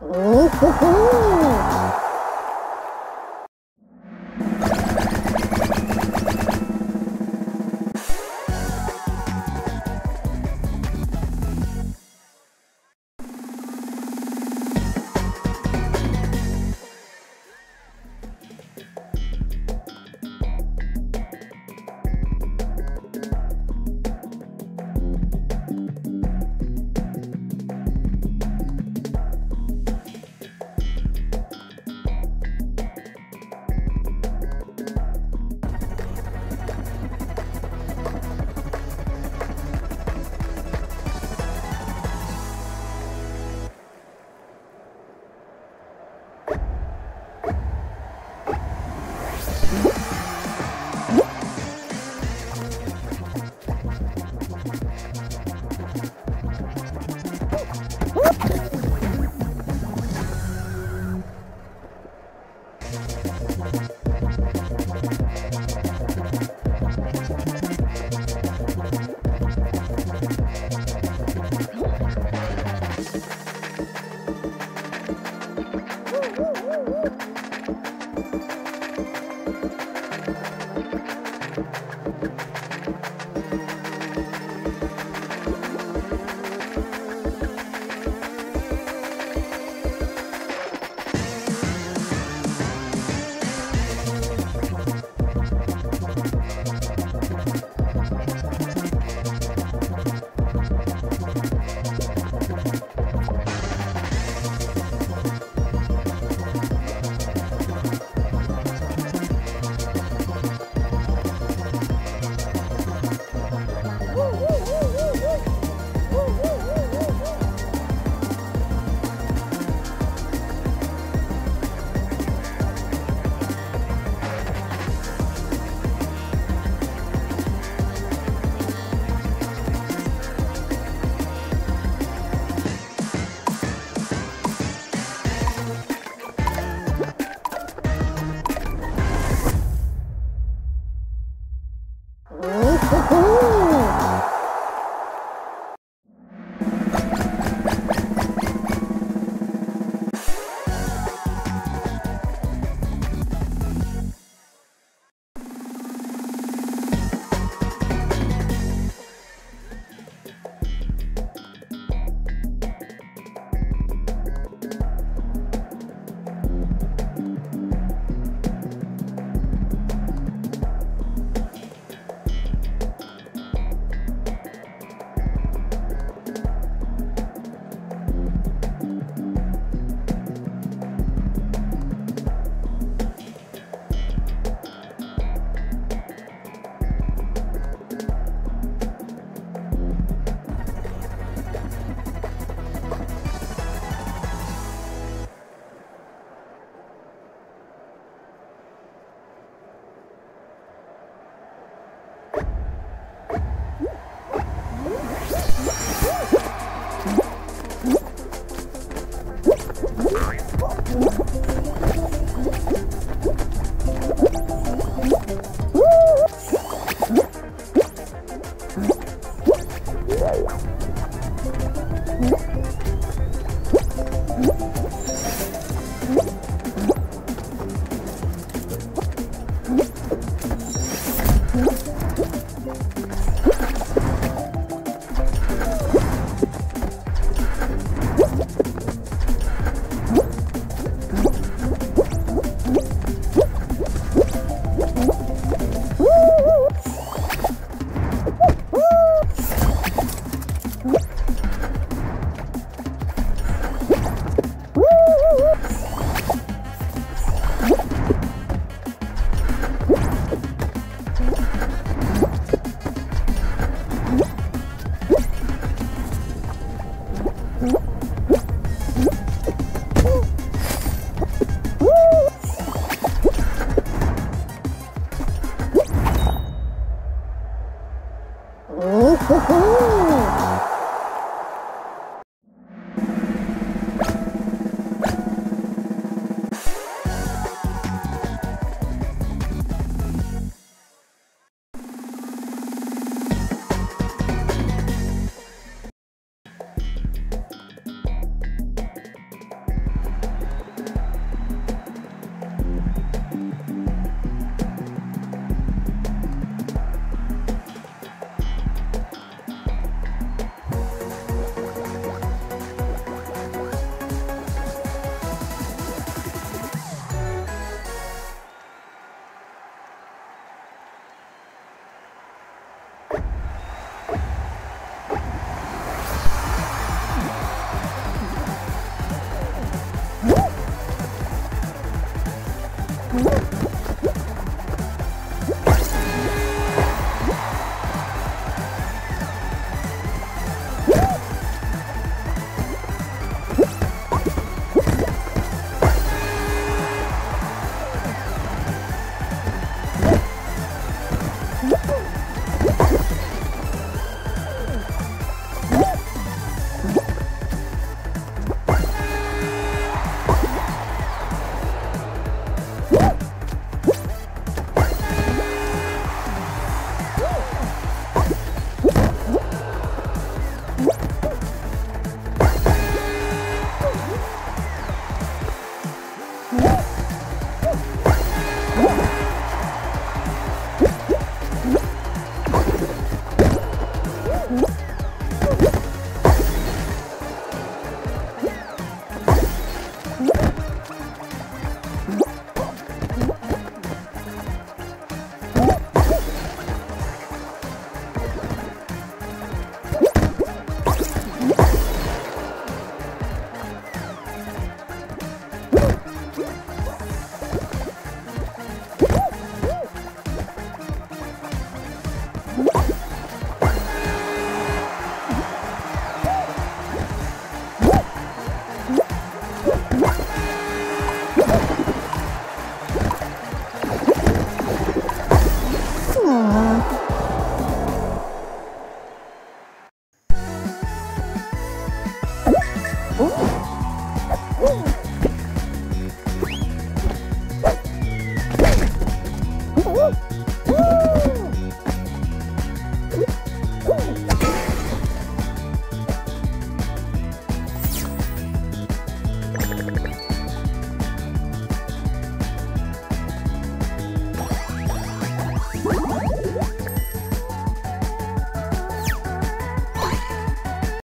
おほほ Uh -huh. Woo!